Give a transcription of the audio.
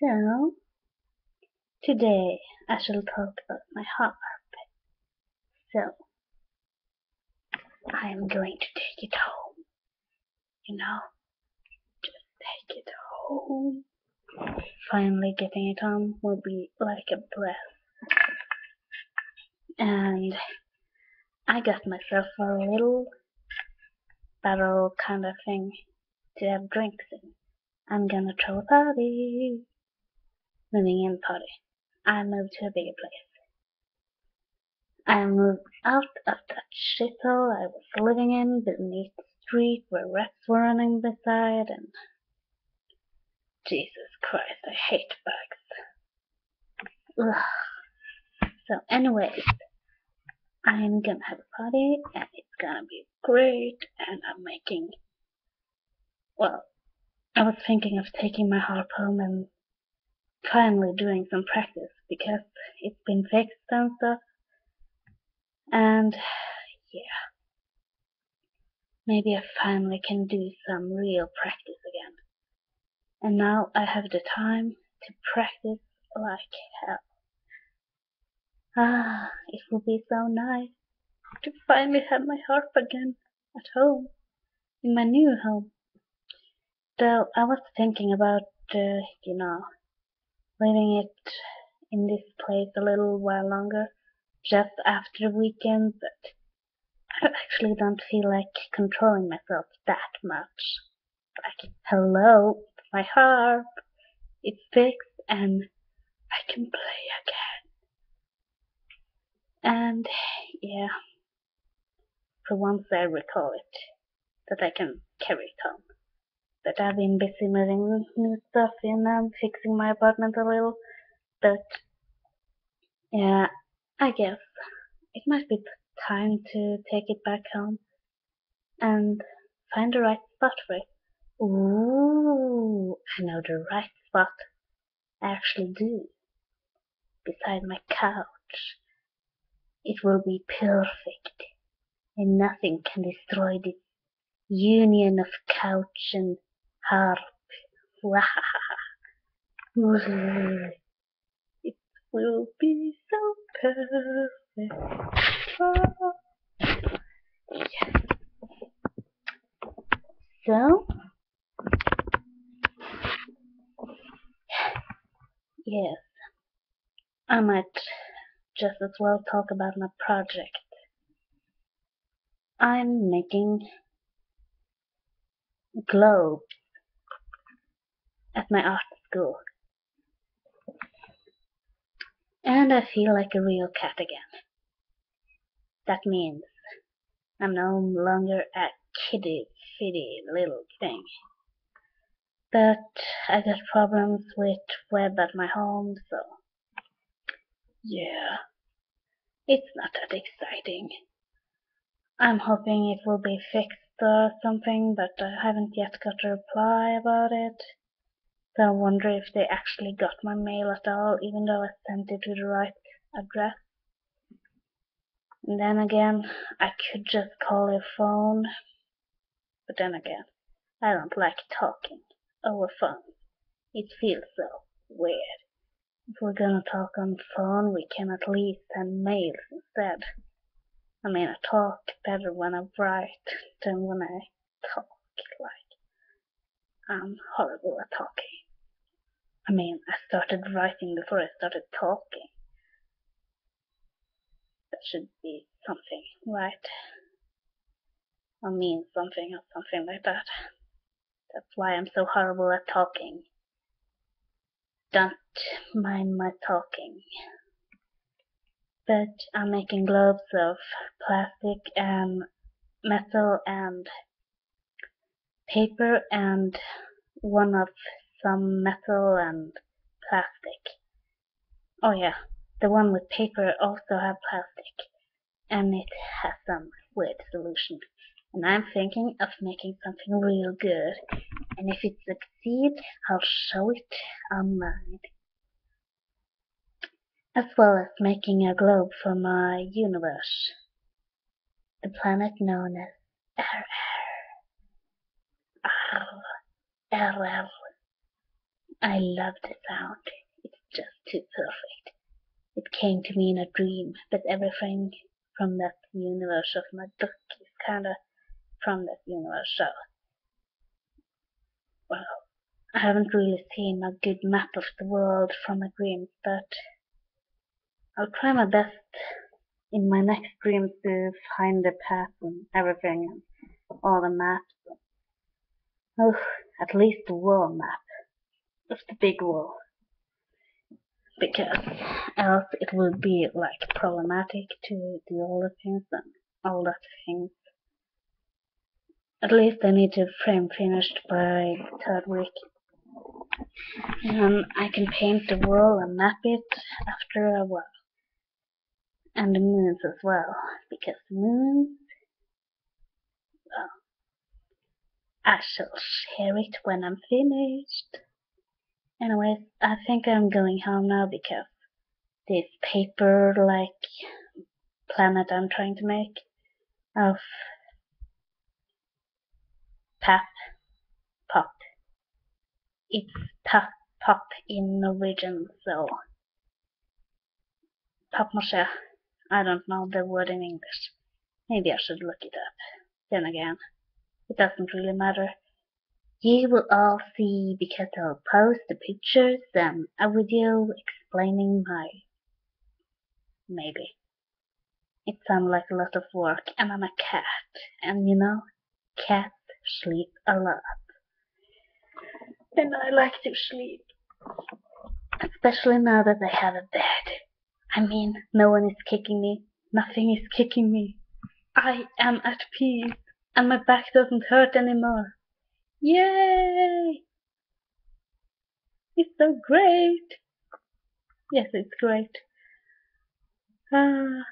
So, today I shall talk about my harp. So, I am going to take it home. You know, just take it home. Finally getting it home will be like a breath. And I got myself a little barrel kind of thing to have drinks in. I'm gonna throw a party. Moving in party. I moved to a bigger place. I moved out of that shithole I was living in beneath the street where rats were running beside and Jesus Christ, I hate bugs. Ugh. So anyways, I'm gonna have a party and it's gonna be great and I'm making well I was thinking of taking my harp home and finally doing some practice because it's been fixed and stuff. And yeah, maybe I finally can do some real practice again. And now I have the time to practice like hell. Ah, it will be so nice to finally have my harp again at home, in my new home. Though I was thinking about, uh, you know, leaving it in this place a little while longer, just after the weekend, but I actually don't feel like controlling myself that much. Like, hello, it's my harp, it's fixed, and I can play again. And, yeah, for once I recall it, that I can carry it home but I've been busy moving new stuff and um, fixing my apartment a little. But yeah, I guess it might be time to take it back home and find the right spot for it. Ooh, I know the right spot. I actually do. Beside my couch. It will be perfect, and nothing can destroy this union of couch and harp. it will be so perfect. Yes. So, yes, I might just as well talk about my project. I'm making globes at my art school. And I feel like a real cat again. That means I'm no longer a kitty fitty little thing. But I got problems with web at my home, so yeah, it's not that exciting. I'm hoping it will be fixed or something, but I haven't yet got a reply about it. So I wonder if they actually got my mail at all, even though I sent it to the right address. And then again, I could just call your phone. But then again, I don't like talking over phone. It feels so weird. If we're gonna talk on phone, we can at least send mails instead. I mean, I talk better when I write than when I talk. Like, I'm horrible at talking. I mean, I started writing before I started talking. That should be something, right? I mean something or something like that. That's why I'm so horrible at talking. Don't mind my talking. But I'm making globes of plastic and metal and paper and one of some metal and plastic. Oh yeah, the one with paper also have plastic and it has some weird solution. And I'm thinking of making something real good. And if it succeeds, I'll show it online. As well as making a globe for my universe. The planet known as RR. RR. I love the sound. It's just too perfect. It came to me in a dream, but everything from that universe of my book is kinda from that universe, so well, I haven't really seen a good map of the world from my dreams, but I'll try my best in my next dream to find the path and everything and all the maps. Oh, at least the world map of the big wall. Because else it would be like problematic to do all the things and all that things. At least I need to frame finished by third week. And I can paint the wall and map it after a while. And the moons as well, because the moons, well, I shall share it when I'm finished. Anyways, I think I'm going home now because this paper like planet I'm trying to make of pap pop. It's pap pop in Norwegian, so papier-mâché. I don't know the word in English. Maybe I should look it up. Then again, it doesn't really matter. You will all see because I'll post the pictures and a video explaining my maybe. It sounds like a lot of work and I'm a cat and you know cats sleep a lot. And I like to sleep. Especially now that I have a bed. I mean, no one is kicking me. Nothing is kicking me. I am at peace and my back doesn't hurt anymore. Yay! It's so great. Yes, it's great. Uh,